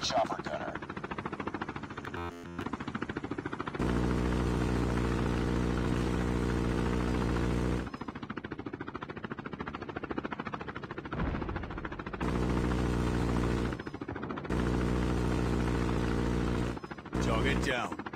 chopper gunner. Target down.